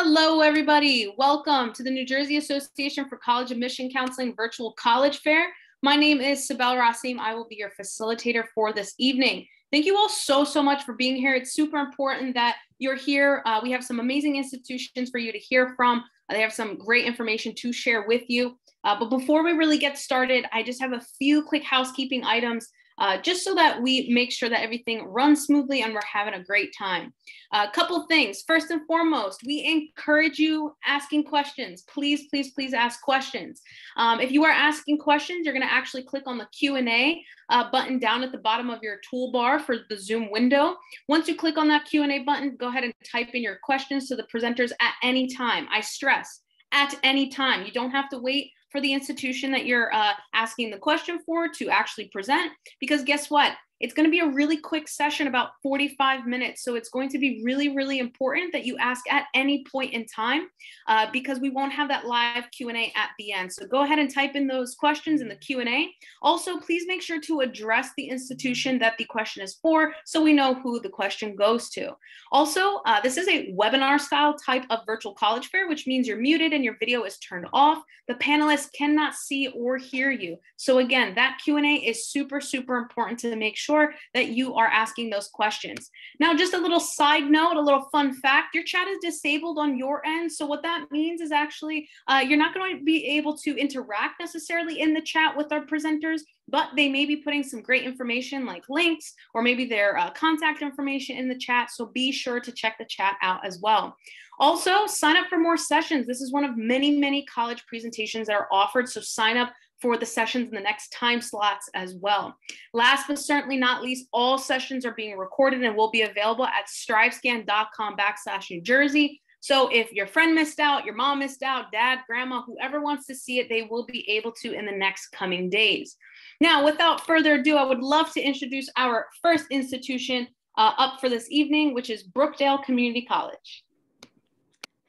Hello, everybody. Welcome to the New Jersey Association for College Admission Counseling Virtual College Fair. My name is Sibel Rasim. I will be your facilitator for this evening. Thank you all so, so much for being here. It's super important that you're here. Uh, we have some amazing institutions for you to hear from. Uh, they have some great information to share with you. Uh, but before we really get started, I just have a few quick housekeeping items uh, just so that we make sure that everything runs smoothly and we're having a great time. A uh, couple things. First and foremost, we encourage you asking questions. Please, please, please ask questions. Um, if you are asking questions, you're going to actually click on the Q&A uh, button down at the bottom of your toolbar for the Zoom window. Once you click on that Q&A button, go ahead and type in your questions to the presenters at any time. I stress, at any time. You don't have to wait for the institution that you're uh, asking the question for to actually present. Because guess what? It's going to be a really quick session, about 45 minutes. So it's going to be really, really important that you ask at any point in time uh, because we won't have that live Q&A at the end. So go ahead and type in those questions in the Q&A. Also, please make sure to address the institution that the question is for so we know who the question goes to. Also, uh, this is a webinar style type of virtual college fair, which means you're muted and your video is turned off. The panelists cannot see or hear you. So again, that Q&A is super, super important to make sure sure that you are asking those questions. Now, just a little side note, a little fun fact, your chat is disabled on your end. So what that means is actually uh, you're not going to be able to interact necessarily in the chat with our presenters, but they may be putting some great information like links or maybe their uh, contact information in the chat. So be sure to check the chat out as well. Also, sign up for more sessions. This is one of many, many college presentations that are offered. So sign up for the sessions in the next time slots as well. Last but certainly not least, all sessions are being recorded and will be available at strivescan.com backslash New Jersey. So if your friend missed out, your mom missed out, dad, grandma, whoever wants to see it, they will be able to in the next coming days. Now, without further ado, I would love to introduce our first institution uh, up for this evening, which is Brookdale Community College.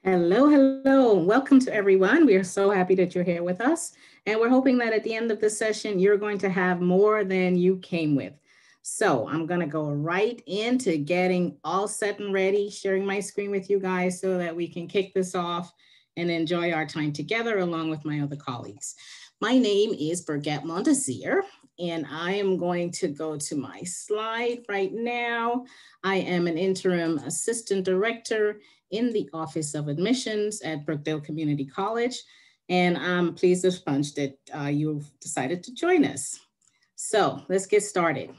Hello, hello. Welcome to everyone. We are so happy that you're here with us. And we're hoping that at the end of the session, you're going to have more than you came with. So I'm going to go right into getting all set and ready, sharing my screen with you guys so that we can kick this off and enjoy our time together along with my other colleagues. My name is Birgette Montesir, and I am going to go to my slide right now. I am an interim assistant director in the Office of Admissions at Brookdale Community College. And I'm pleased as punch that uh, you've decided to join us. So let's get started.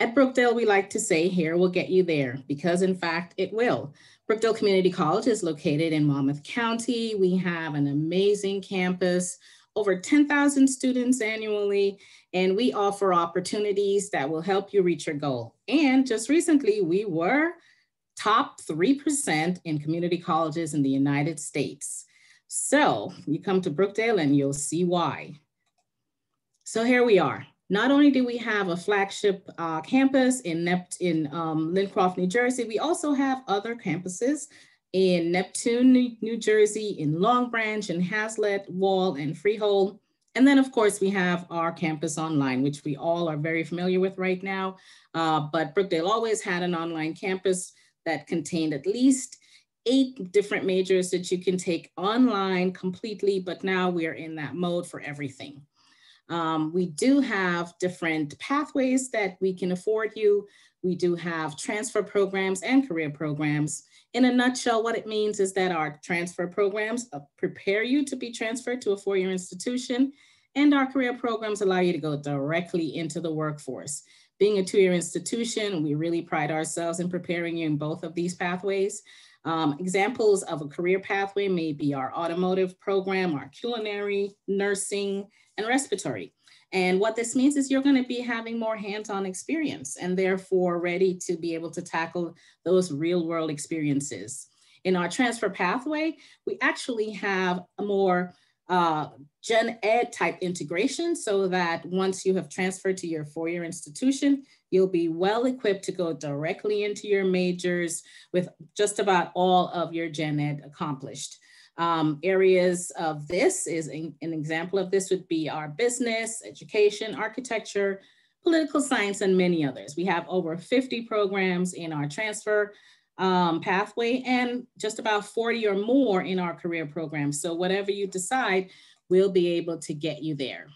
At Brookdale, we like to say here will get you there because in fact it will. Brookdale Community College is located in Monmouth County. We have an amazing campus, over 10,000 students annually, and we offer opportunities that will help you reach your goal. And just recently, we were top 3% in community colleges in the United States. So you come to Brookdale and you'll see why. So here we are. Not only do we have a flagship uh, campus in, Nept in um, Lincroft, New Jersey, we also have other campuses in Neptune, New, Jersey, in Long Branch, in Hazlet, Wall, and Freehold. And then, of course, we have our campus online, which we all are very familiar with right now. Uh, but Brookdale always had an online campus that contained at least eight different majors that you can take online completely, but now we are in that mode for everything. Um, we do have different pathways that we can afford you. We do have transfer programs and career programs. In a nutshell, what it means is that our transfer programs uh, prepare you to be transferred to a four-year institution, and our career programs allow you to go directly into the workforce. Being a two-year institution, we really pride ourselves in preparing you in both of these pathways. Um, examples of a career pathway may be our automotive program, our culinary, nursing, and respiratory. And what this means is you're going to be having more hands-on experience and therefore ready to be able to tackle those real world experiences. In our transfer pathway, we actually have a more uh, gen ed type integration so that once you have transferred to your four-year institution, you'll be well equipped to go directly into your majors with just about all of your gen ed accomplished. Um, areas of this is an, an example of this would be our business, education, architecture, political science, and many others. We have over 50 programs in our transfer um, pathway and just about 40 or more in our career program. So whatever you decide, we'll be able to get you there.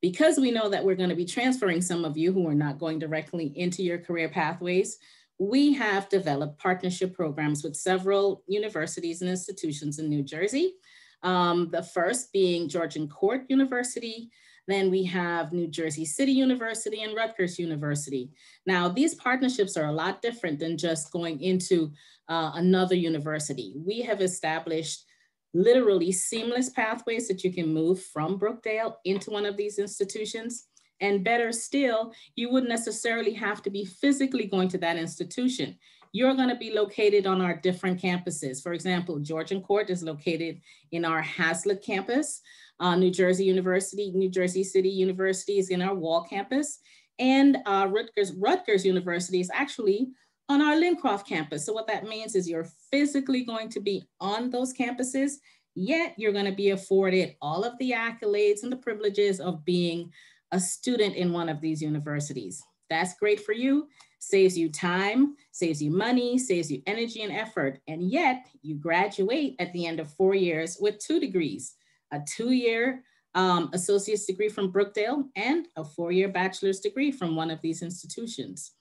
Because we know that we're gonna be transferring some of you who are not going directly into your career pathways, we have developed partnership programs with several universities and institutions in New Jersey. Um, the first being Georgian Court University, then we have New Jersey City University and Rutgers University. Now, these partnerships are a lot different than just going into uh, another university. We have established literally seamless pathways that you can move from Brookdale into one of these institutions. And better still, you wouldn't necessarily have to be physically going to that institution. You're going to be located on our different campuses. For example, Georgian Court is located in our Hazlet campus. Uh, New Jersey University, New Jersey City University is in our Wall campus. And uh, Rutgers, Rutgers University is actually on our Lincroft campus. So what that means is you're physically going to be on those campuses, yet you're going to be afforded all of the accolades and the privileges of being a student in one of these universities. That's great for you, saves you time, saves you money, saves you energy and effort, and yet you graduate at the end of four years with two degrees a two year um, associate's degree from Brookdale and a four year bachelor's degree from one of these institutions.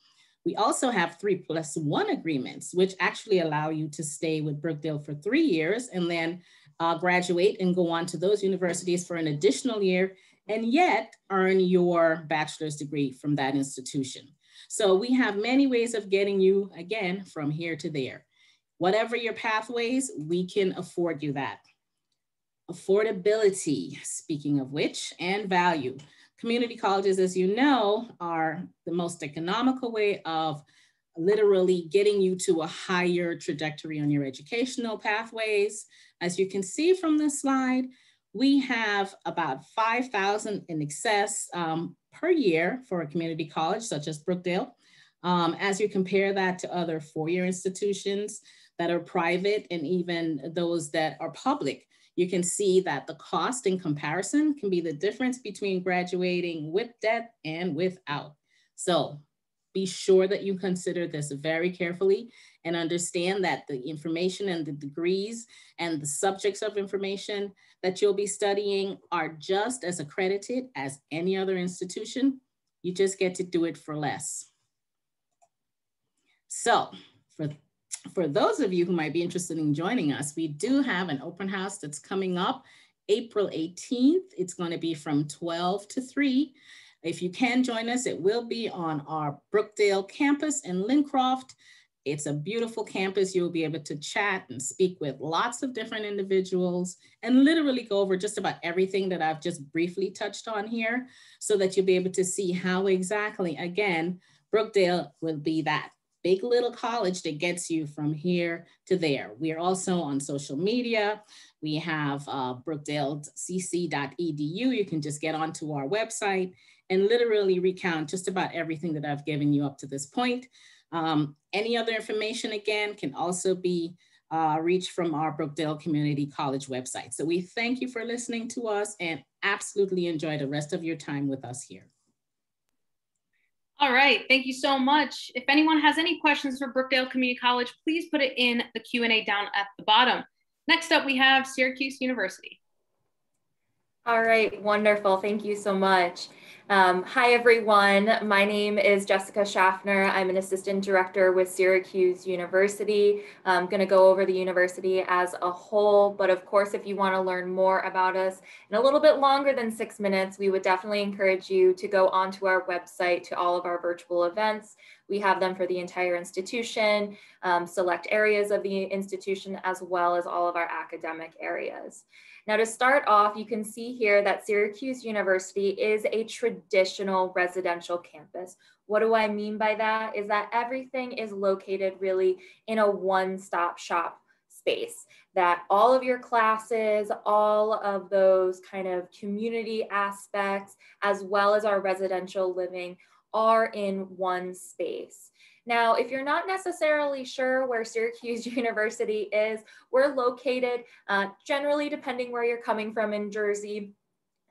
We also have three plus one agreements, which actually allow you to stay with Brookdale for three years and then uh, graduate and go on to those universities for an additional year and yet earn your bachelor's degree from that institution. So we have many ways of getting you, again, from here to there. Whatever your pathways, we can afford you that affordability, speaking of which, and value. Community colleges, as you know, are the most economical way of literally getting you to a higher trajectory on your educational pathways. As you can see from this slide, we have about 5,000 in excess um, per year for a community college such as Brookdale. Um, as you compare that to other four-year institutions that are private and even those that are public, you can see that the cost in comparison can be the difference between graduating with debt and without. So be sure that you consider this very carefully and understand that the information and the degrees and the subjects of information that you'll be studying are just as accredited as any other institution. You just get to do it for less. So for for those of you who might be interested in joining us, we do have an open house that's coming up April 18th. It's going to be from 12 to 3. If you can join us, it will be on our Brookdale campus in Lincroft. It's a beautiful campus. You'll be able to chat and speak with lots of different individuals and literally go over just about everything that I've just briefly touched on here so that you'll be able to see how exactly, again, Brookdale will be that big little college that gets you from here to there. We are also on social media. We have uh, brookdalecc.edu. You can just get onto our website and literally recount just about everything that I've given you up to this point. Um, any other information, again, can also be uh, reached from our Brookdale Community College website. So we thank you for listening to us and absolutely enjoy the rest of your time with us here. All right, thank you so much. If anyone has any questions for Brookdale Community College, please put it in the Q&A down at the bottom. Next up, we have Syracuse University. All right, wonderful. Thank you so much. Um, hi, everyone. My name is Jessica Schaffner. I'm an assistant director with Syracuse University. I'm going to go over the university as a whole, but of course, if you want to learn more about us in a little bit longer than six minutes, we would definitely encourage you to go onto our website to all of our virtual events. We have them for the entire institution, um, select areas of the institution, as well as all of our academic areas. Now to start off, you can see here that Syracuse University is a traditional residential campus. What do I mean by that? Is that everything is located really in a one-stop shop space that all of your classes, all of those kind of community aspects, as well as our residential living are in one space. Now, if you're not necessarily sure where Syracuse University is, we're located uh, generally, depending where you're coming from in Jersey,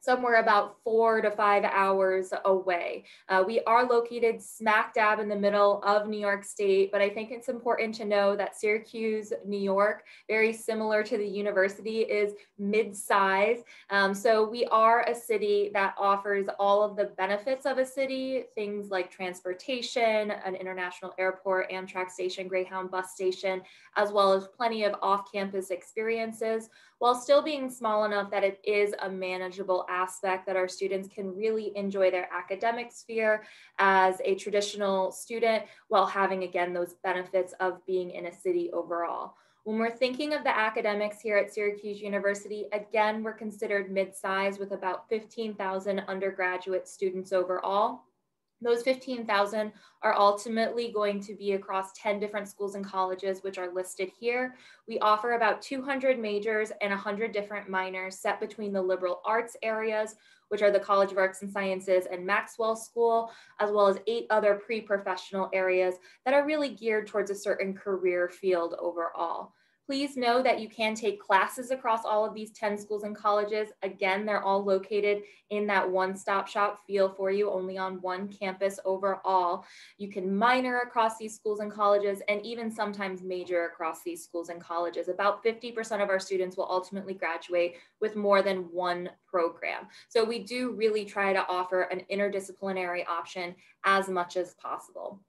somewhere about four to five hours away. Uh, we are located smack dab in the middle of New York State, but I think it's important to know that Syracuse, New York, very similar to the university, is mid-size. Um, so we are a city that offers all of the benefits of a city, things like transportation, an international airport, Amtrak station, Greyhound bus station, as well as plenty of off-campus experiences while still being small enough that it is a manageable aspect that our students can really enjoy their academic sphere as a traditional student while having, again, those benefits of being in a city overall. When we're thinking of the academics here at Syracuse University, again, we're considered mid-size with about 15,000 undergraduate students overall. Those 15,000 are ultimately going to be across 10 different schools and colleges, which are listed here. We offer about 200 majors and 100 different minors set between the liberal arts areas, which are the College of Arts and Sciences and Maxwell School, as well as eight other pre-professional areas that are really geared towards a certain career field overall. Please know that you can take classes across all of these 10 schools and colleges. Again, they're all located in that one-stop shop feel for you, only on one campus overall. You can minor across these schools and colleges and even sometimes major across these schools and colleges. About 50% of our students will ultimately graduate with more than one program. So we do really try to offer an interdisciplinary option as much as possible.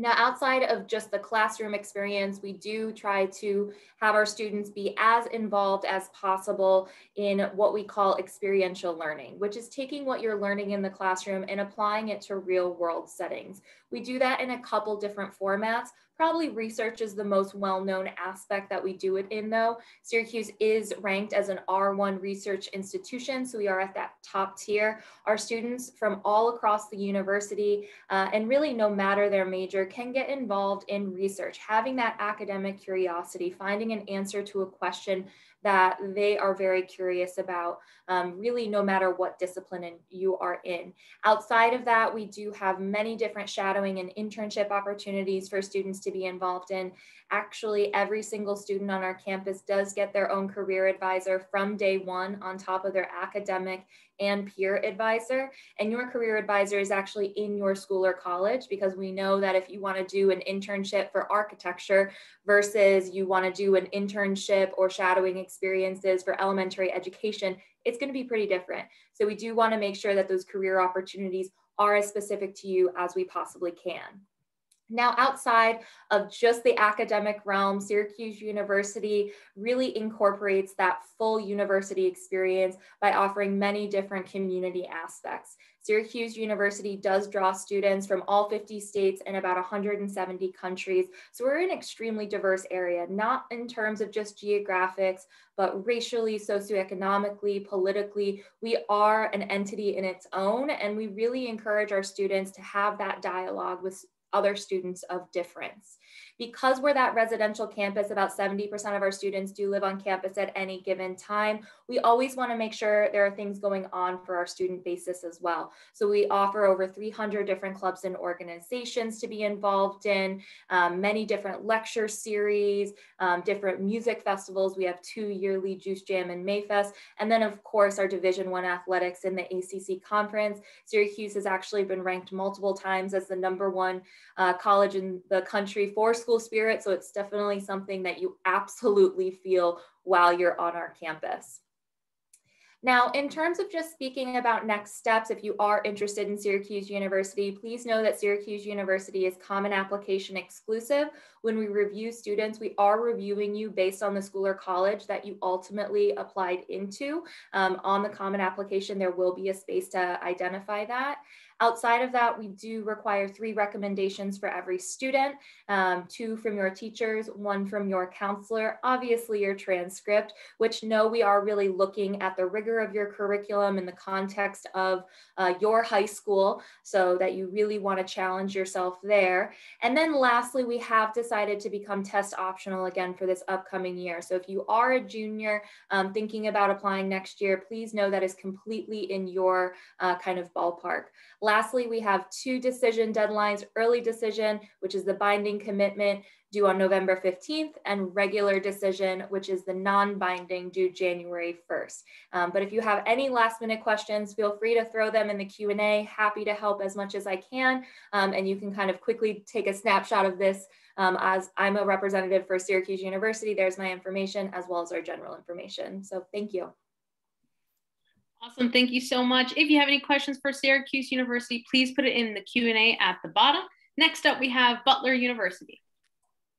Now, outside of just the classroom experience, we do try to have our students be as involved as possible in what we call experiential learning, which is taking what you're learning in the classroom and applying it to real world settings. We do that in a couple different formats. Probably research is the most well-known aspect that we do it in though. Syracuse is ranked as an R1 research institution, so we are at that top tier. Our students from all across the university uh, and really no matter their major can get involved in research, having that academic curiosity, finding an answer to a question that they are very curious about, um, really no matter what discipline you are in. Outside of that, we do have many different shadowing and internship opportunities for students to be involved in. Actually, every single student on our campus does get their own career advisor from day one on top of their academic and peer advisor. And your career advisor is actually in your school or college because we know that if you want to do an internship for architecture versus you want to do an internship or shadowing experiences for elementary education, it's going to be pretty different. So we do want to make sure that those career opportunities are as specific to you as we possibly can. Now, outside of just the academic realm, Syracuse University really incorporates that full university experience by offering many different community aspects. Syracuse University does draw students from all 50 states and about 170 countries. So we're in an extremely diverse area, not in terms of just geographics, but racially, socioeconomically, politically. We are an entity in its own, and we really encourage our students to have that dialogue with other students of difference. Because we're that residential campus, about 70% of our students do live on campus at any given time. We always wanna make sure there are things going on for our student basis as well. So we offer over 300 different clubs and organizations to be involved in, um, many different lecture series, um, different music festivals. We have two yearly Juice Jam and Mayfest. And then of course our Division One athletics in the ACC conference. Syracuse has actually been ranked multiple times as the number one uh, college in the country for school spirit. So it's definitely something that you absolutely feel while you're on our campus. Now, in terms of just speaking about next steps, if you are interested in Syracuse University, please know that Syracuse University is common application exclusive. When we review students, we are reviewing you based on the school or college that you ultimately applied into. Um, on the common application, there will be a space to identify that. Outside of that, we do require three recommendations for every student, um, two from your teachers, one from your counselor, obviously your transcript, which know we are really looking at the rigor of your curriculum in the context of uh, your high school, so that you really wanna challenge yourself there. And then lastly, we have decided to become test optional again for this upcoming year. So if you are a junior um, thinking about applying next year, please know that is completely in your uh, kind of ballpark. Lastly, we have two decision deadlines, early decision, which is the binding commitment due on November 15th, and regular decision, which is the non-binding due January 1st. Um, but if you have any last minute questions, feel free to throw them in the Q&A. Happy to help as much as I can. Um, and you can kind of quickly take a snapshot of this um, as I'm a representative for Syracuse University. There's my information as well as our general information. So thank you. Awesome, thank you so much. If you have any questions for Syracuse University, please put it in the Q&A at the bottom. Next up, we have Butler University.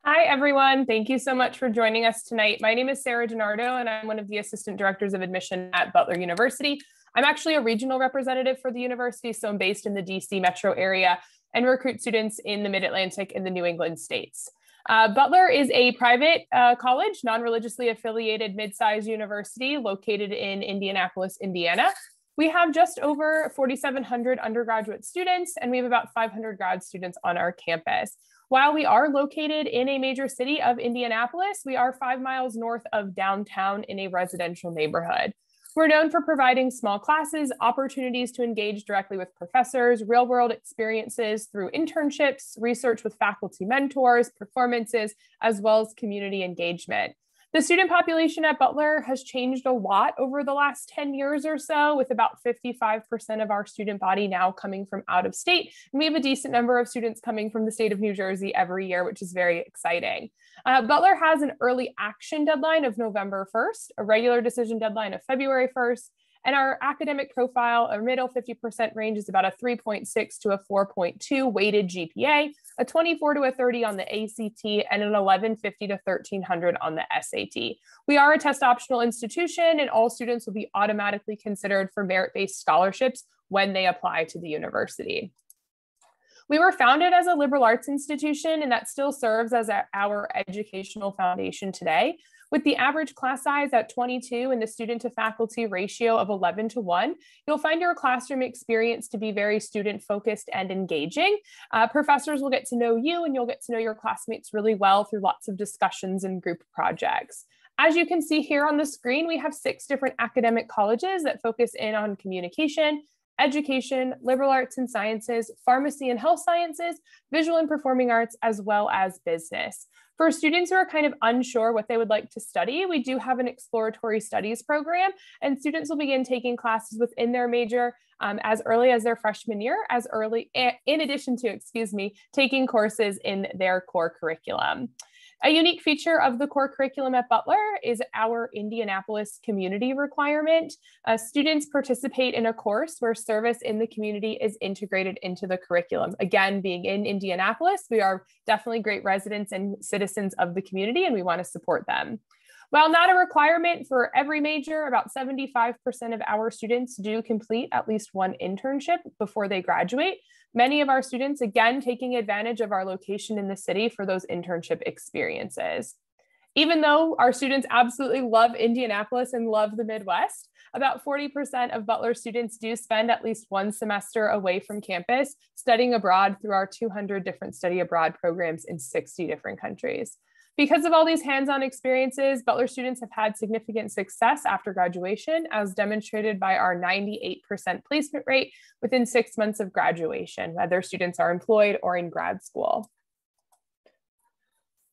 Hi, everyone. Thank you so much for joining us tonight. My name is Sarah DiNardo, and I'm one of the Assistant Directors of Admission at Butler University. I'm actually a regional representative for the university, so I'm based in the DC metro area and recruit students in the Mid-Atlantic and the New England states. Uh, Butler is a private uh, college, non religiously affiliated mid sized university located in Indianapolis, Indiana. We have just over 4,700 undergraduate students, and we have about 500 grad students on our campus. While we are located in a major city of Indianapolis, we are five miles north of downtown in a residential neighborhood. We're known for providing small classes, opportunities to engage directly with professors, real world experiences through internships, research with faculty mentors, performances, as well as community engagement. The student population at Butler has changed a lot over the last 10 years or so, with about 55% of our student body now coming from out of state. And we have a decent number of students coming from the state of New Jersey every year, which is very exciting. Uh, Butler has an early action deadline of November 1st, a regular decision deadline of February 1st, and our academic profile, our middle 50% range is about a 3.6 to a 4.2 weighted GPA, a 24 to a 30 on the ACT, and an 1150 to 1300 on the SAT. We are a test optional institution, and all students will be automatically considered for merit based scholarships when they apply to the university. We were founded as a liberal arts institution, and that still serves as our educational foundation today. With the average class size at 22 and the student to faculty ratio of 11 to 1, you'll find your classroom experience to be very student focused and engaging. Uh, professors will get to know you and you'll get to know your classmates really well through lots of discussions and group projects. As you can see here on the screen, we have six different academic colleges that focus in on communication, education, liberal arts and sciences, pharmacy and health sciences, visual and performing arts, as well as business. For students who are kind of unsure what they would like to study, we do have an exploratory studies program, and students will begin taking classes within their major um, as early as their freshman year, as early, in addition to, excuse me, taking courses in their core curriculum. A unique feature of the core curriculum at Butler is our Indianapolis community requirement. Uh, students participate in a course where service in the community is integrated into the curriculum. Again, being in Indianapolis, we are definitely great residents and citizens of the community, and we want to support them. While not a requirement for every major, about 75% of our students do complete at least one internship before they graduate. Many of our students, again, taking advantage of our location in the city for those internship experiences. Even though our students absolutely love Indianapolis and love the Midwest, about 40% of Butler students do spend at least one semester away from campus studying abroad through our 200 different study abroad programs in 60 different countries. Because of all these hands-on experiences, Butler students have had significant success after graduation, as demonstrated by our 98% placement rate within six months of graduation, whether students are employed or in grad school.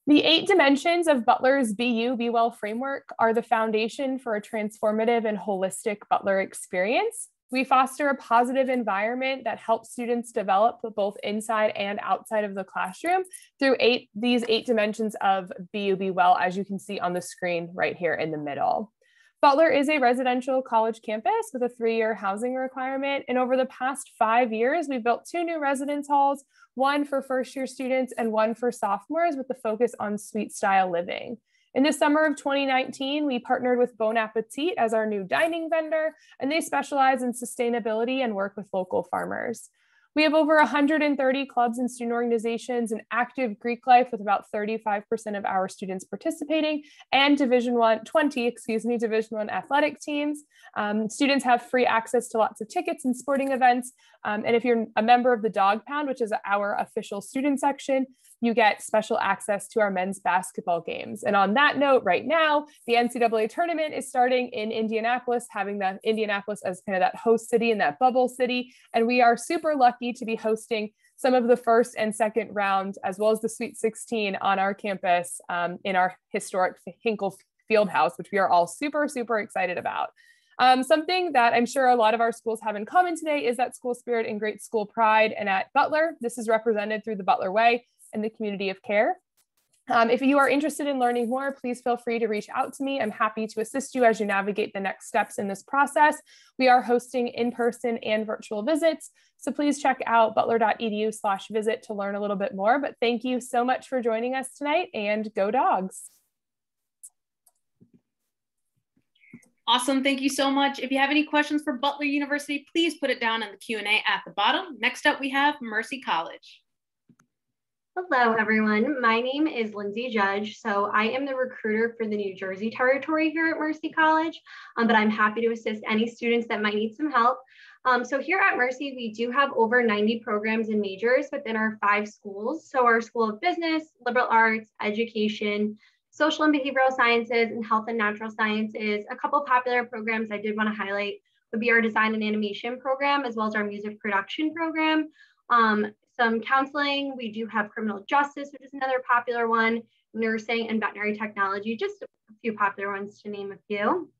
The eight dimensions of Butler's BU Be Well framework are the foundation for a transformative and holistic Butler experience. We foster a positive environment that helps students develop both inside and outside of the classroom through eight these eight dimensions of BU Be Well, as you can see on the screen right here in the middle. Butler is a residential college campus with a three-year housing requirement. And over the past five years, we've built two new residence halls, one for first-year students and one for sophomores with the focus on suite style living. In the summer of 2019, we partnered with Bon Appetit as our new dining vendor, and they specialize in sustainability and work with local farmers. We have over 130 clubs and student organizations and active Greek life with about 35% of our students participating and Division One, 20, excuse me, Division One athletic teams. Um, students have free access to lots of tickets and sporting events. Um, and if you're a member of the Dog Pound, which is our official student section, you get special access to our men's basketball games. And on that note, right now, the NCAA tournament is starting in Indianapolis, having the Indianapolis as kind of that host city and that bubble city. And we are super lucky to be hosting some of the first and second round, as well as the Sweet 16 on our campus um, in our historic Hinkle Fieldhouse, which we are all super, super excited about. Um, something that I'm sure a lot of our schools have in common today is that school spirit and great school pride. And at Butler, this is represented through the Butler Way, and the community of care. Um, if you are interested in learning more, please feel free to reach out to me. I'm happy to assist you as you navigate the next steps in this process. We are hosting in-person and virtual visits, so please check out butler.edu slash visit to learn a little bit more. But thank you so much for joining us tonight and go dogs. Awesome, thank you so much. If you have any questions for Butler University, please put it down in the Q&A at the bottom. Next up, we have Mercy College. Hello, everyone. My name is Lindsay Judge. So I am the recruiter for the New Jersey territory here at Mercy College, um, but I'm happy to assist any students that might need some help. Um, so here at Mercy, we do have over 90 programs and majors within our five schools. So our School of Business, Liberal Arts, Education, Social and Behavioral Sciences, and Health and Natural Sciences. A couple popular programs I did want to highlight would be our Design and Animation program, as well as our Music Production program. Um, some counseling. We do have criminal justice, which is another popular one, nursing and veterinary technology, just a few popular ones to name a few.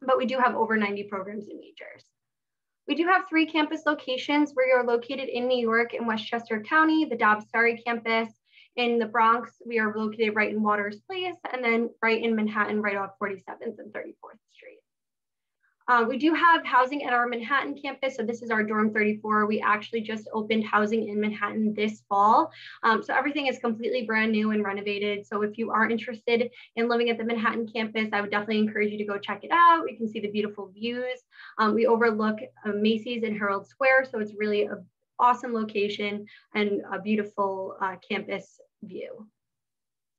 But we do have over 90 programs and majors. We do have three campus locations. We are located in New York in Westchester County, the Dobbs Ferry campus. In the Bronx, we are located right in Waters Place, and then right in Manhattan, right off 47th and 34th Street. Uh, we do have housing at our Manhattan campus. So this is our dorm 34. We actually just opened housing in Manhattan this fall. Um, so everything is completely brand new and renovated. So if you are interested in living at the Manhattan campus, I would definitely encourage you to go check it out. You can see the beautiful views. Um, we overlook uh, Macy's and Herald Square. So it's really an awesome location and a beautiful uh, campus view.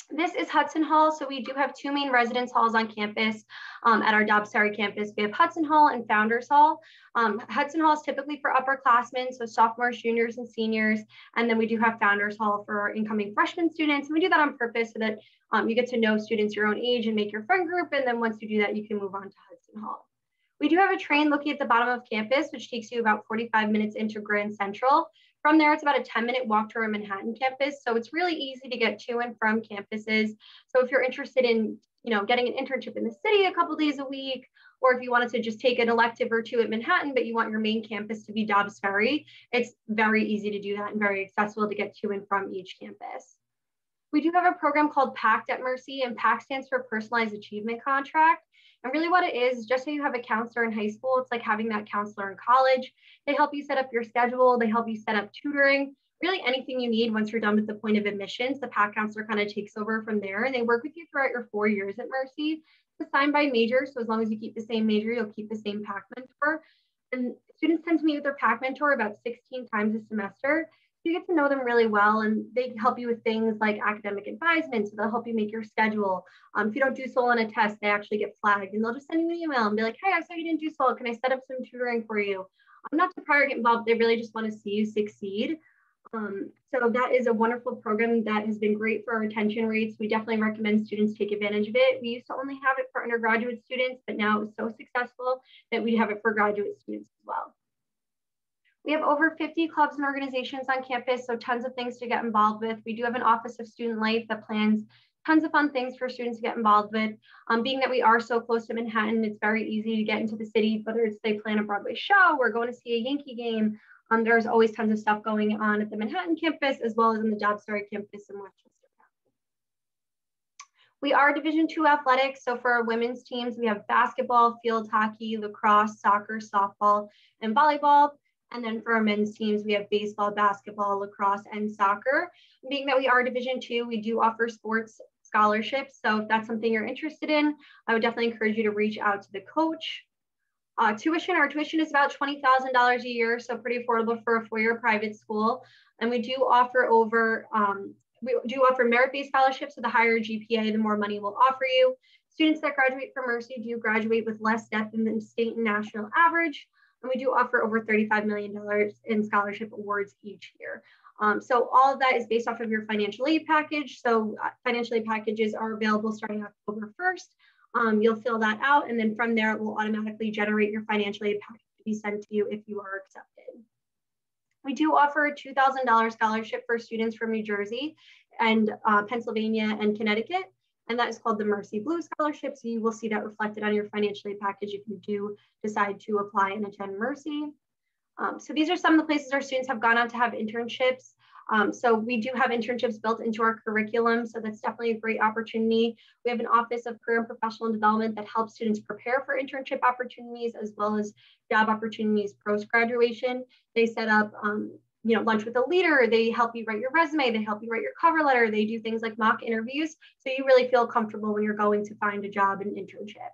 This is Hudson Hall. So we do have two main residence halls on campus um, at our Dobbs Ferry campus. We have Hudson Hall and Founders Hall. Um, Hudson Hall is typically for upperclassmen, so sophomores, juniors, and seniors. And then we do have Founders Hall for incoming freshman students. And we do that on purpose so that um, you get to know students your own age and make your friend group. And then once you do that, you can move on to Hudson Hall. We do have a train located at the bottom of campus, which takes you about 45 minutes into Grand Central. From there, it's about a 10 minute walk to our Manhattan campus. So it's really easy to get to and from campuses. So if you're interested in, you know, getting an internship in the city a couple days a week, or if you wanted to just take an elective or two at Manhattan, but you want your main campus to be Dobbs Ferry, it's very easy to do that and very accessible to get to and from each campus. We do have a program called PACT at Mercy, and PACT stands for Personalized Achievement Contract. And really what it is, just so you have a counselor in high school, it's like having that counselor in college. They help you set up your schedule, they help you set up tutoring, really anything you need once you're done with the point of admissions. The PACT counselor kind of takes over from there and they work with you throughout your four years at Mercy. It's assigned by major, so as long as you keep the same major, you'll keep the same PACT mentor. And students tend to meet with their PACT mentor about 16 times a semester you get to know them really well and they help you with things like academic advisement. So they'll help you make your schedule. Um, if you don't do so on a test, they actually get flagged and they'll just send you an email and be like, hey, I saw you didn't do so. Can I set up some tutoring for you? I'm not to prior get involved. They really just want to see you succeed. Um, so that is a wonderful program that has been great for our retention rates. We definitely recommend students take advantage of it. We used to only have it for undergraduate students, but now it's so successful that we have it for graduate students as well. We have over 50 clubs and organizations on campus, so tons of things to get involved with. We do have an Office of Student Life that plans tons of fun things for students to get involved with. Um, being that we are so close to Manhattan, it's very easy to get into the city, whether it's they plan a Broadway show or going to see a Yankee game. Um, there's always tons of stuff going on at the Manhattan campus as well as in the Dobbs Ferry campus in Westchester. We are Division two athletics. So for our women's teams, we have basketball, field hockey, lacrosse, soccer, softball, and volleyball. And then for our men's teams, we have baseball, basketball, lacrosse, and soccer. Being that we are Division two, we do offer sports scholarships. So if that's something you're interested in, I would definitely encourage you to reach out to the coach. Uh, tuition, our tuition is about $20,000 a year, so pretty affordable for a four-year private school. And we do offer over, um, we do offer merit-based scholarships, so the higher GPA, the more money we'll offer you. Students that graduate from Mercy do graduate with less debt than the state and national average. And we do offer over $35 million in scholarship awards each year. Um, so all of that is based off of your financial aid package. So uh, financial aid packages are available starting October 1st. Um, you'll fill that out and then from there it will automatically generate your financial aid package to be sent to you if you are accepted. We do offer a $2,000 scholarship for students from New Jersey and uh, Pennsylvania and Connecticut, and that is called the Mercy Blue Scholarship. So you will see that reflected on your financial aid package if you do decide to apply and attend Mercy. Um, so these are some of the places our students have gone on to have internships. Um, so we do have internships built into our curriculum. So that's definitely a great opportunity. We have an Office of Career and Professional Development that helps students prepare for internship opportunities as well as job opportunities post-graduation. They set up um, you know, lunch with a leader, they help you write your resume, they help you write your cover letter, they do things like mock interviews. So you really feel comfortable when you're going to find a job and internship.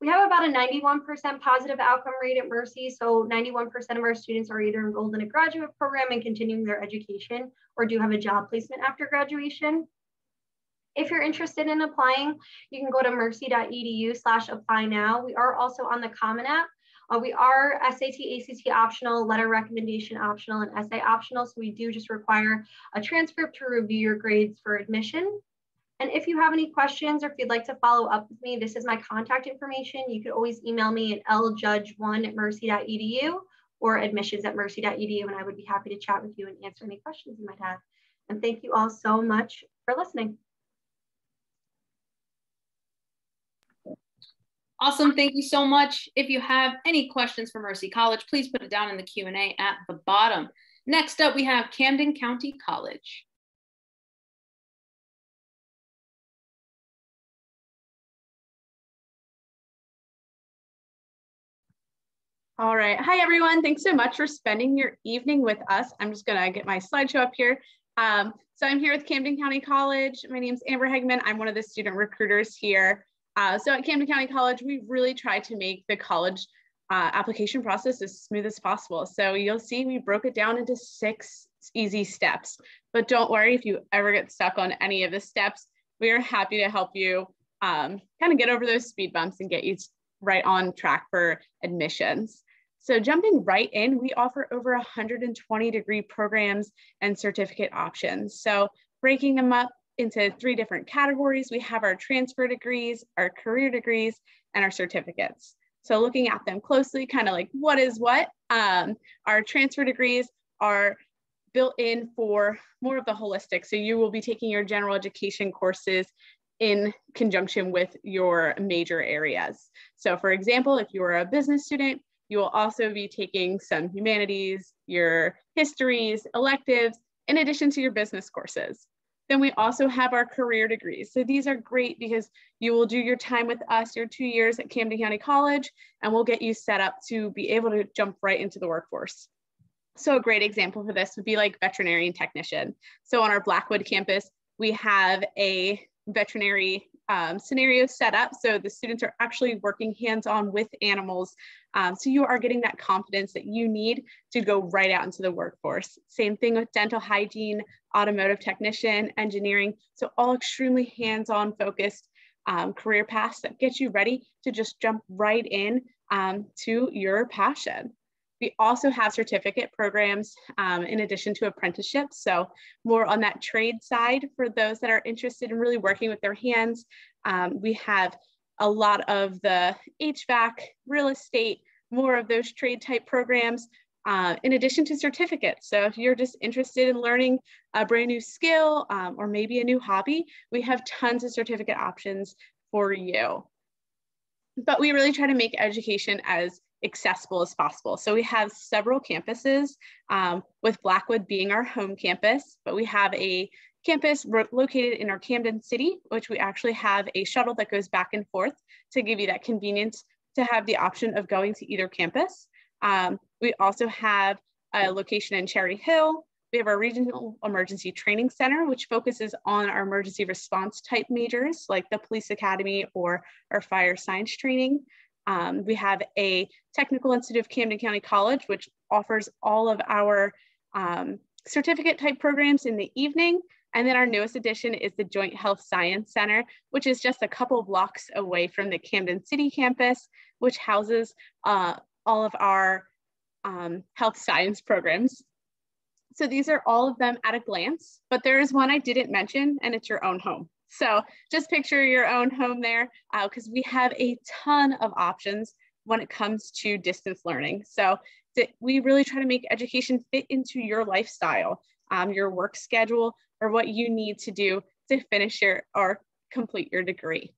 We have about a 91% positive outcome rate at Mercy. So 91% of our students are either enrolled in a graduate program and continuing their education or do have a job placement after graduation. If you're interested in applying, you can go to mercy.edu slash apply now. We are also on the Common App. Uh, we are SAT, ACT optional, letter recommendation optional, and essay optional. So we do just require a transcript to review your grades for admission. And if you have any questions or if you'd like to follow up with me, this is my contact information. You could always email me at ljudge1 at mercy.edu or admissions at mercy.edu, and I would be happy to chat with you and answer any questions you might have. And thank you all so much for listening. Awesome. Thank you so much. If you have any questions for Mercy College, please put it down in the Q&A at the bottom. Next up, we have Camden County College. All right. Hi, everyone. Thanks so much for spending your evening with us. I'm just going to get my slideshow up here. Um, so I'm here with Camden County College. My name is Amber Hegman. I'm one of the student recruiters here. Uh, so at Camden County College, we really try to make the college uh, application process as smooth as possible. So you'll see we broke it down into six easy steps. But don't worry if you ever get stuck on any of the steps, we are happy to help you um, kind of get over those speed bumps and get you right on track for admissions. So jumping right in, we offer over 120 degree programs and certificate options. So breaking them up into three different categories, we have our transfer degrees, our career degrees, and our certificates. So looking at them closely, kind of like what is what, um, our transfer degrees are built in for more of the holistic. So you will be taking your general education courses in conjunction with your major areas. So for example, if you're a business student, you will also be taking some humanities, your histories, electives, in addition to your business courses. Then we also have our career degrees. So these are great because you will do your time with us, your two years at Camden County College, and we'll get you set up to be able to jump right into the workforce. So a great example for this would be like veterinarian technician. So on our Blackwood campus, we have a veterinary um, scenarios set up so the students are actually working hands-on with animals. Um, so you are getting that confidence that you need to go right out into the workforce. Same thing with dental hygiene automotive technician engineering. So all extremely hands-on focused um, career paths that get you ready to just jump right in um, to your passion we also have certificate programs um, in addition to apprenticeships. So more on that trade side for those that are interested in really working with their hands. Um, we have a lot of the HVAC, real estate, more of those trade type programs. Uh, in addition to certificates. So if you're just interested in learning a brand new skill um, or maybe a new hobby, we have tons of certificate options for you. But we really try to make education as accessible as possible. So we have several campuses um, with Blackwood being our home campus, but we have a campus located in our Camden city, which we actually have a shuttle that goes back and forth to give you that convenience to have the option of going to either campus. Um, we also have a location in Cherry Hill. We have our Regional Emergency Training Center, which focuses on our emergency response type majors like the Police Academy or our fire science training. Um, we have a Technical Institute of Camden County College, which offers all of our um, certificate type programs in the evening. And then our newest addition is the Joint Health Science Center, which is just a couple blocks away from the Camden City campus, which houses uh, all of our um, health science programs. So these are all of them at a glance, but there is one I didn't mention and it's your own home. So just picture your own home there because uh, we have a ton of options when it comes to distance learning. So we really try to make education fit into your lifestyle, um, your work schedule, or what you need to do to finish your or complete your degree.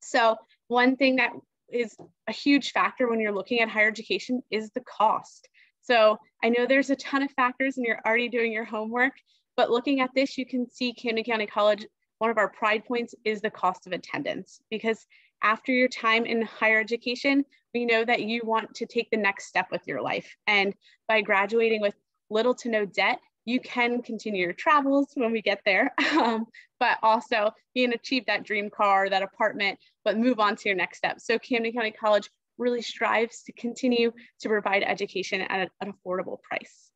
So one thing that is a huge factor when you're looking at higher education is the cost. So I know there's a ton of factors and you're already doing your homework, but looking at this, you can see Camden County College, one of our pride points is the cost of attendance because after your time in higher education, we know that you want to take the next step with your life. And by graduating with little to no debt, you can continue your travels when we get there, um, but also you can achieve that dream car, that apartment, but move on to your next step. So Camden County College really strives to continue to provide education at an affordable price.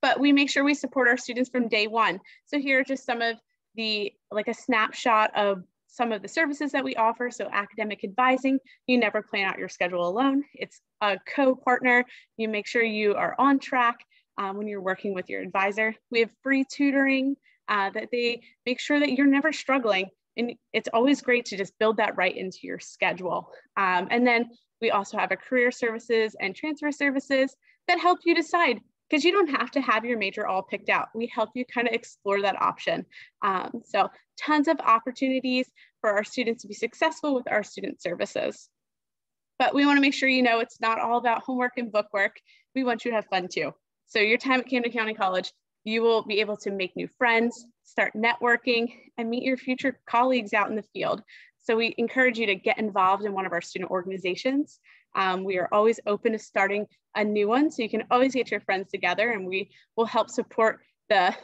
But we make sure we support our students from day one. So here are just some of the, like a snapshot of some of the services that we offer. So academic advising, you never plan out your schedule alone. It's a co-partner. You make sure you are on track um, when you're working with your advisor. We have free tutoring uh, that they make sure that you're never struggling. And it's always great to just build that right into your schedule. Um, and then we also have a career services and transfer services that help you decide because you don't have to have your major all picked out. We help you kind of explore that option. Um, so tons of opportunities for our students to be successful with our student services. But we wanna make sure you know it's not all about homework and book work. We want you to have fun too. So your time at Camden County College, you will be able to make new friends, start networking, and meet your future colleagues out in the field. So we encourage you to get involved in one of our student organizations. Um, we are always open to starting a new one, so you can always get your friends together and we will help support the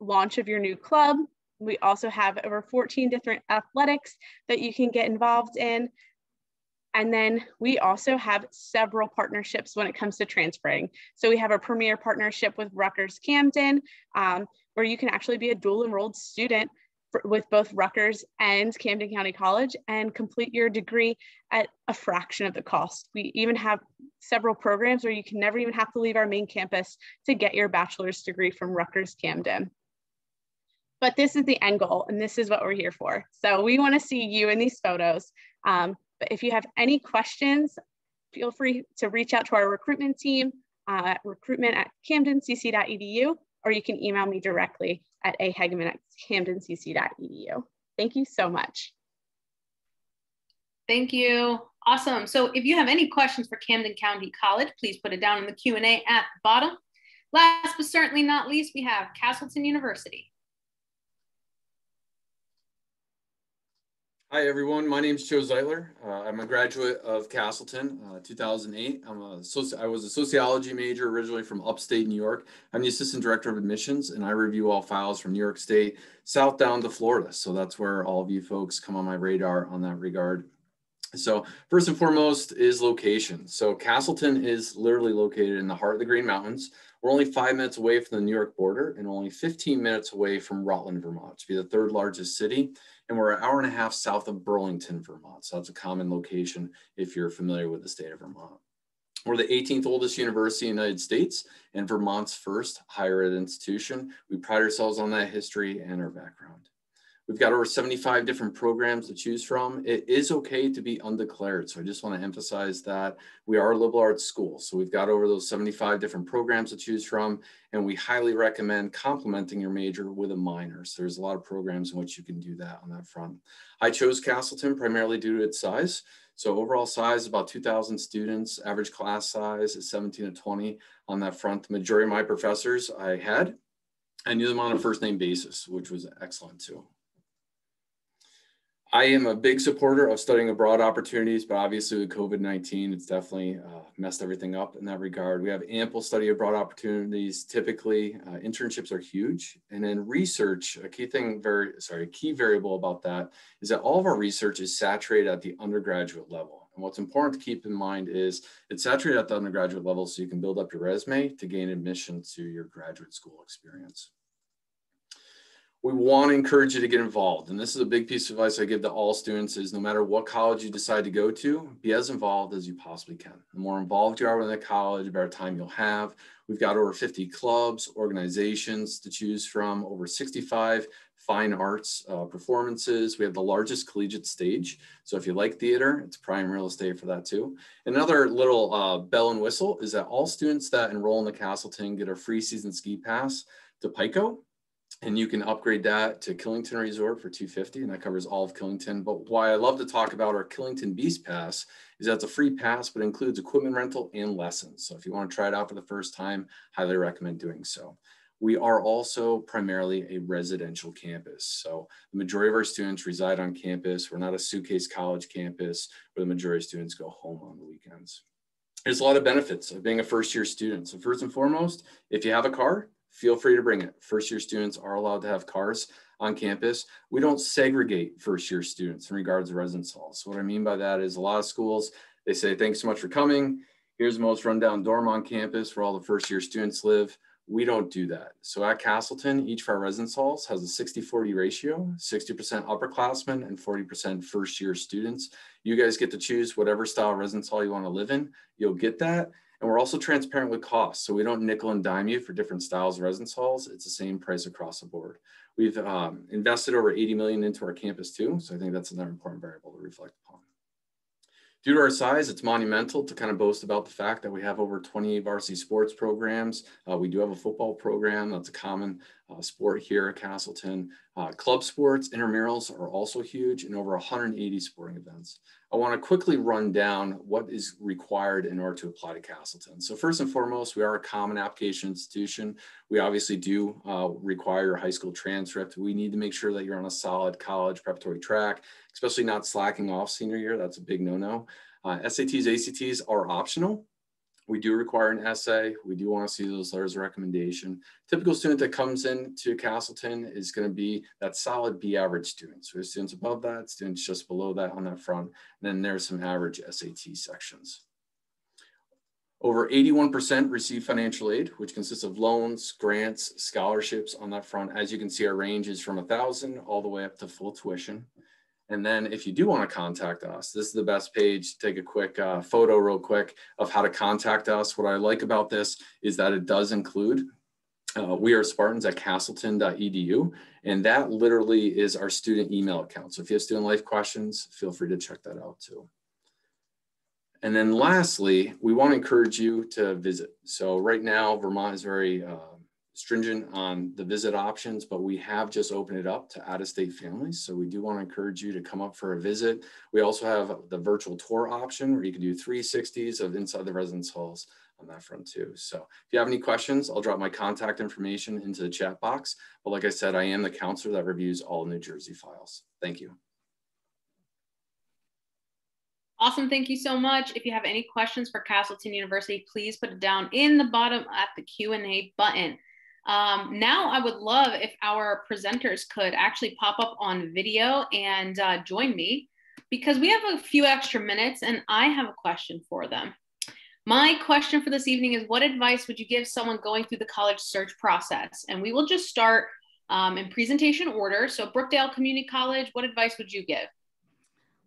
launch of your new club. We also have over 14 different athletics that you can get involved in. And then we also have several partnerships when it comes to transferring. So we have a premier partnership with Rutgers Camden, um, where you can actually be a dual enrolled student with both Rutgers and Camden County College and complete your degree at a fraction of the cost. We even have several programs where you can never even have to leave our main campus to get your bachelor's degree from Rutgers Camden. But this is the end goal and this is what we're here for. So we wanna see you in these photos. Um, but if you have any questions, feel free to reach out to our recruitment team uh, at recruitment at camdencc.edu, or you can email me directly at ahegman at camdencc.edu. Thank you so much. Thank you. Awesome. So if you have any questions for Camden County College, please put it down in the Q&A at the bottom. Last but certainly not least, we have Castleton University. Hi, everyone. My name is Joe Zeitler. Uh, I'm a graduate of Castleton, uh, 2008. I'm a I was a sociology major originally from upstate New York. I'm the assistant director of admissions, and I review all files from New York State south down to Florida. So that's where all of you folks come on my radar on that regard. So first and foremost is location. So Castleton is literally located in the heart of the Green Mountains. We're only five minutes away from the New York border and only 15 minutes away from Rutland, Vermont, to be the third largest city and we're an hour and a half south of Burlington, Vermont. So that's a common location if you're familiar with the state of Vermont. We're the 18th oldest university in the United States and Vermont's first higher ed institution. We pride ourselves on that history and our background. We've got over 75 different programs to choose from. It is okay to be undeclared. So I just want to emphasize that we are a liberal arts school. So we've got over those 75 different programs to choose from, and we highly recommend complementing your major with a minor. So there's a lot of programs in which you can do that on that front. I chose Castleton primarily due to its size. So overall size about 2,000 students, average class size is 17 to 20 on that front. The majority of my professors I had, I knew them on a first name basis, which was excellent too. I am a big supporter of studying abroad opportunities, but obviously with COVID-19, it's definitely uh, messed everything up in that regard. We have ample study abroad opportunities. Typically, uh, internships are huge. And then research, a key thing, very, sorry, a key variable about that is that all of our research is saturated at the undergraduate level And what's important to keep in mind is it's saturated at the undergraduate level so you can build up your resume to gain admission to your graduate school experience we want to encourage you to get involved. And this is a big piece of advice I give to all students is no matter what college you decide to go to, be as involved as you possibly can. The more involved you are with the college, the better time you'll have. We've got over 50 clubs, organizations to choose from, over 65 fine arts uh, performances. We have the largest collegiate stage. So if you like theater, it's prime real estate for that too. Another little uh, bell and whistle is that all students that enroll in the Castleton get a free season ski pass to Pico and you can upgrade that to Killington Resort for 250 and that covers all of Killington. But why I love to talk about our Killington Beast Pass is that's a free pass, but includes equipment rental and lessons. So if you want to try it out for the first time, highly recommend doing so. We are also primarily a residential campus. So the majority of our students reside on campus. We're not a suitcase college campus where the majority of students go home on the weekends. There's a lot of benefits of being a first year student. So first and foremost, if you have a car, feel free to bring it. First year students are allowed to have cars on campus. We don't segregate first year students in regards to residence halls. What I mean by that is a lot of schools, they say, thanks so much for coming. Here's the most rundown dorm on campus where all the first year students live. We don't do that. So at Castleton, each of our residence halls has a 60-40 ratio, 60% upperclassmen and 40% first year students. You guys get to choose whatever style residence hall you want to live in. You'll get that. And we're also transparent with costs. So we don't nickel and dime you for different styles of residence halls. It's the same price across the board. We've um, invested over 80 million into our campus too. So I think that's another important variable to reflect upon. Due to our size, it's monumental to kind of boast about the fact that we have over 20 varsity sports programs. Uh, we do have a football program. That's a common uh, sport here at Castleton. Uh, club sports, intramurals are also huge and over 180 sporting events. I want to quickly run down what is required in order to apply to Castleton. So first and foremost, we are a common application institution. We obviously do uh, require a high school transcript. We need to make sure that you're on a solid college preparatory track, especially not slacking off senior year. That's a big no-no. Uh, SATs, ACTs are optional. We do require an essay. We do want to see those letters of recommendation. Typical student that comes in to Castleton is going to be that solid B average student. So there's students above that, students just below that on that front. And then there's some average SAT sections. Over 81% receive financial aid, which consists of loans, grants, scholarships on that front. As you can see, our range is from 1,000 all the way up to full tuition. And then if you do want to contact us, this is the best page. Take a quick uh, photo real quick of how to contact us. What I like about this is that it does include uh, we are Spartans at castleton.edu, and that literally is our student email account. So if you have student life questions, feel free to check that out too. And then lastly, we want to encourage you to visit. So right now, Vermont is very uh, stringent on the visit options, but we have just opened it up to out-of-state families. So we do want to encourage you to come up for a visit. We also have the virtual tour option where you can do 360s of inside the residence halls on that front too. So if you have any questions, I'll drop my contact information into the chat box. But like I said, I am the counselor that reviews all New Jersey files. Thank you. Awesome. Thank you so much. If you have any questions for Castleton University, please put it down in the bottom at the Q&A button. Um, now, I would love if our presenters could actually pop up on video and uh, join me because we have a few extra minutes and I have a question for them. My question for this evening is What advice would you give someone going through the college search process? And we will just start um, in presentation order. So, Brookdale Community College, what advice would you give?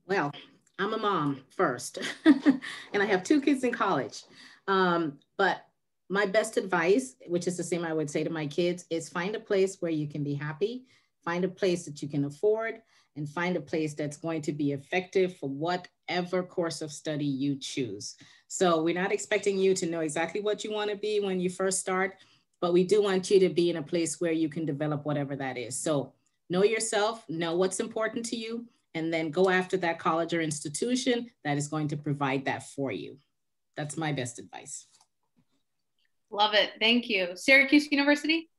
Well, I'm a mom first, and I have two kids in college. Um, but my best advice, which is the same I would say to my kids, is find a place where you can be happy, find a place that you can afford, and find a place that's going to be effective for whatever course of study you choose. So we're not expecting you to know exactly what you want to be when you first start, but we do want you to be in a place where you can develop whatever that is. So know yourself, know what's important to you, and then go after that college or institution that is going to provide that for you. That's my best advice. Love it. Thank you. Syracuse University?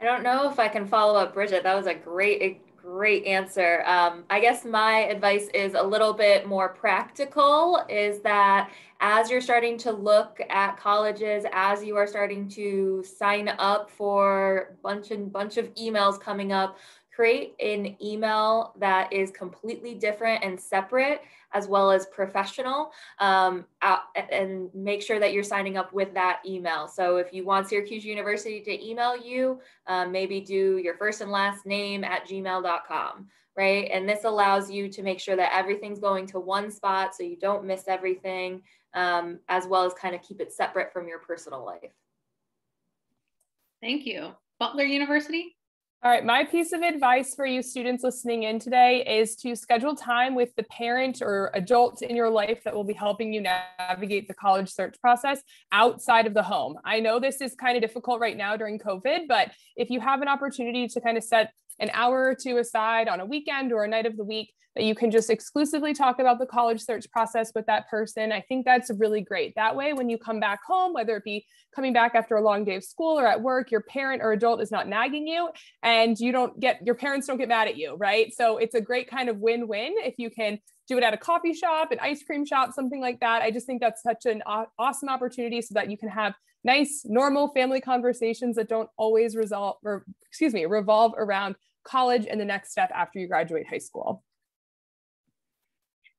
I don't know if I can follow up Bridget. That was a great, great answer. Um, I guess my advice is a little bit more practical is that as you're starting to look at colleges, as you are starting to sign up for bunch and bunch of emails coming up, create an email that is completely different and separate as well as professional um, and make sure that you're signing up with that email. So if you want Syracuse University to email you, um, maybe do your first and last name at gmail.com, right? And this allows you to make sure that everything's going to one spot so you don't miss everything, um, as well as kind of keep it separate from your personal life. Thank you. Butler University? All right, my piece of advice for you students listening in today is to schedule time with the parent or adult in your life that will be helping you navigate the college search process outside of the home. I know this is kind of difficult right now during COVID, but if you have an opportunity to kind of set an hour or two aside on a weekend or a night of the week that you can just exclusively talk about the college search process with that person. I think that's really great. That way, when you come back home, whether it be coming back after a long day of school or at work, your parent or adult is not nagging you and you don't get your parents don't get mad at you, right? So it's a great kind of win win if you can do it at a coffee shop, an ice cream shop, something like that. I just think that's such an awesome opportunity so that you can have nice, normal family conversations that don't always resolve or excuse me, revolve around college and the next step after you graduate high school.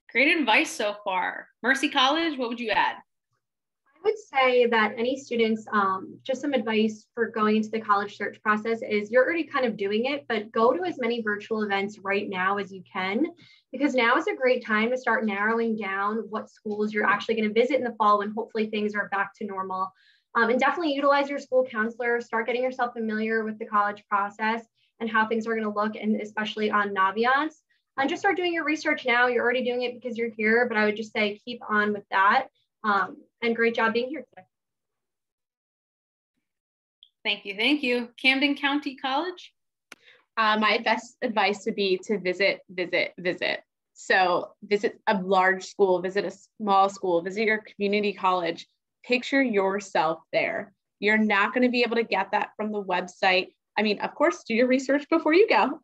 Great advice so far. Mercy College, what would you add? I would say that any students, um, just some advice for going into the college search process is you're already kind of doing it, but go to as many virtual events right now as you can, because now is a great time to start narrowing down what schools you're actually going to visit in the fall when hopefully things are back to normal. Um, and definitely utilize your school counselor, start getting yourself familiar with the college process and how things are going to look, and especially on Naviance. And just start doing your research now. You're already doing it because you're here, but I would just say keep on with that. Um, and great job being here today. Thank you. Thank you. Camden County College. Uh, my best advice would be to visit, visit, visit. So visit a large school, visit a small school, visit your community college, picture yourself there. You're not going to be able to get that from the website. I mean, of course, do your research before you go,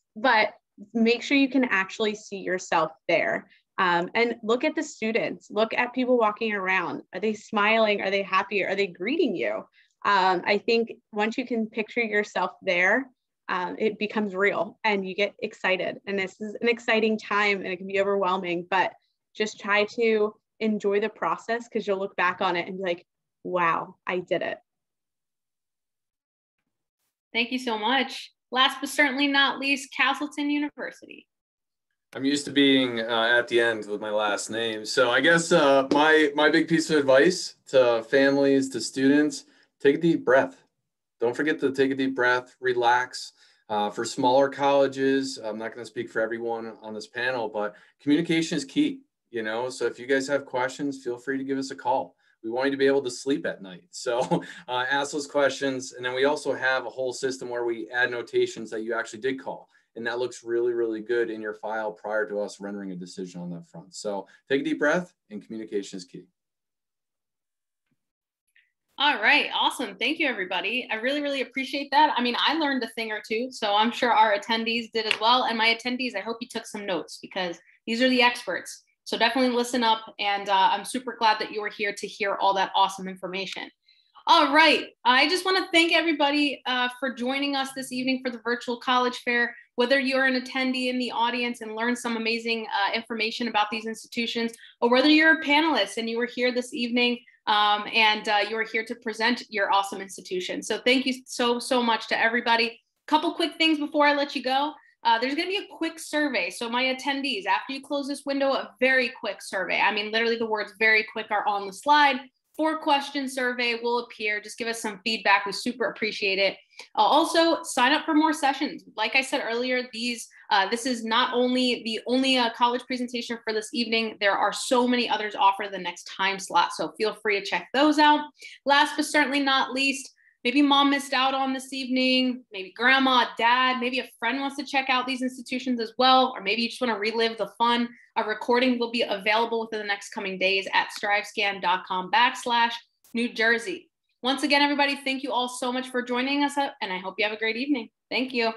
but make sure you can actually see yourself there. Um, and look at the students, look at people walking around. Are they smiling? Are they happy? Are they greeting you? Um, I think once you can picture yourself there, um, it becomes real and you get excited. And this is an exciting time and it can be overwhelming, but just try to enjoy the process because you'll look back on it and be like, wow, I did it. Thank you so much. Last but certainly not least, Castleton University. I'm used to being uh, at the end with my last name. So I guess uh, my my big piece of advice to families, to students, take a deep breath. Don't forget to take a deep breath, relax. Uh, for smaller colleges, I'm not going to speak for everyone on this panel, but communication is key. You know, so if you guys have questions, feel free to give us a call we want you to be able to sleep at night. So uh, ask those questions. And then we also have a whole system where we add notations that you actually did call. And that looks really, really good in your file prior to us rendering a decision on that front. So take a deep breath and communication is key. All right, awesome. Thank you, everybody. I really, really appreciate that. I mean, I learned a thing or two, so I'm sure our attendees did as well. And my attendees, I hope you took some notes because these are the experts. So definitely listen up. And uh, I'm super glad that you were here to hear all that awesome information. All right. I just want to thank everybody uh, for joining us this evening for the virtual college fair. Whether you're an attendee in the audience and learn some amazing uh, information about these institutions, or whether you're a panelist and you were here this evening um, and uh, you are here to present your awesome institution. So thank you so, so much to everybody. A couple quick things before I let you go. Uh, there's going to be a quick survey. So, my attendees, after you close this window, a very quick survey. I mean, literally, the words very quick are on the slide. Four question survey will appear. Just give us some feedback. We super appreciate it. Uh, also, sign up for more sessions. Like I said earlier, these uh, this is not only the only uh, college presentation for this evening. There are so many others offered the next time slot. So feel free to check those out. Last but certainly not least, maybe mom missed out on this evening, maybe grandma, dad, maybe a friend wants to check out these institutions as well, or maybe you just want to relive the fun. A recording will be available within the next coming days at strivescan.com backslash New Jersey. Once again, everybody, thank you all so much for joining us, up and I hope you have a great evening. Thank you.